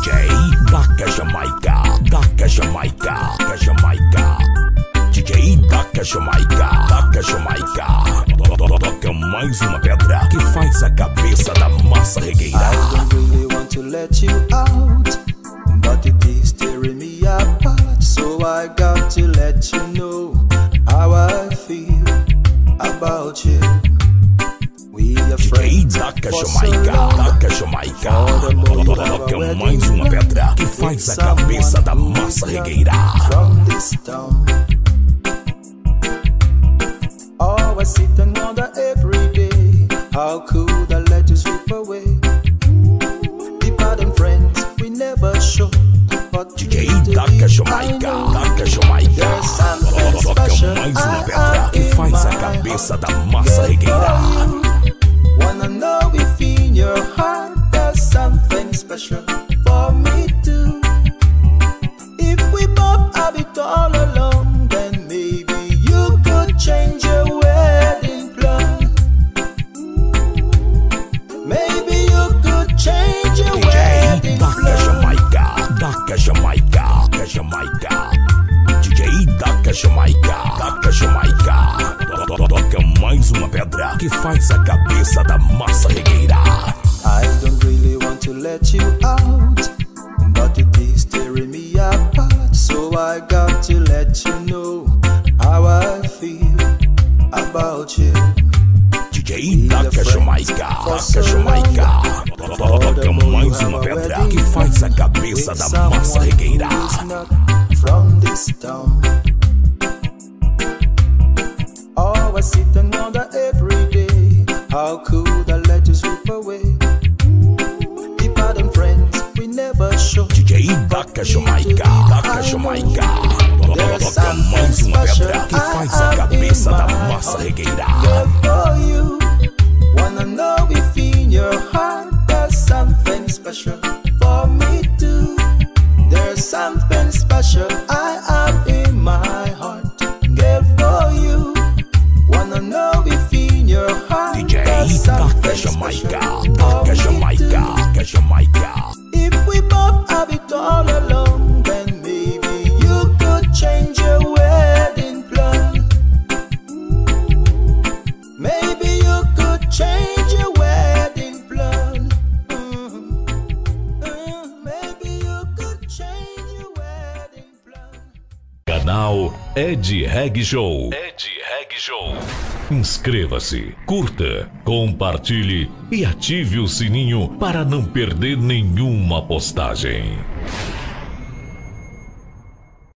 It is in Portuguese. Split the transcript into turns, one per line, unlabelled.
DJ Daca Jamaica, Daca Jamaica, Daca Jamaica. DJ Daca Jamaica, Daca Jamaica. Toca mais uma pedra que faz a cabeça da massa regueira.
I don't really want to let you out, but it is tearing me apart. So I got to let you know how I feel about you. We are
DJ
friends for so
Jamaica,
long.
Daca Jamaica. Toca mais uma pedra que faz a cabeça da massa regueira.
From this town. Oh, I sit and wonder every day how could I let you slip away? Deeper than friends, we never show. But
DJ
lately
Daca
I
Jamaica, Daca Jamaica.
something
Toca mais uma pedra que faz a cabeça da massa regueira.
Both have it all alone, then maybe you could change your wedding plan. Maybe you could change your
DJ
wedding
Daca
plan.
Jamaica, Daca Jamaica, Daca Jamaica. DJ Daca Jamaica, Daca Jamaica. Toca mais uma pedra que faz a cabeça da massa regueira.
I don't really want to let you out, but it is
Jamaica, Daca Jamaica. Toca mais uma pedra que faz a cabeça da massa regueira.
from this town. Oh, I sit and wonder every day how could I let you slip away? Deeper than friends, we never show.
DJ Daca Jamaica, Daca Jamaica. Toca mais uma pedra que faz a cabeça da massa regueira.
Special I have in my heart. Girl, for you. Wanna know if in your heart
DJ
there's something
Jamaica,
special
Daca
for me
Jamaica,
too.
Jamaica.
If we both have it all
Canal Ed Reg Show. Ed Reg Show. Inscreva-se, curta, compartilhe e ative o sininho para não perder nenhuma postagem.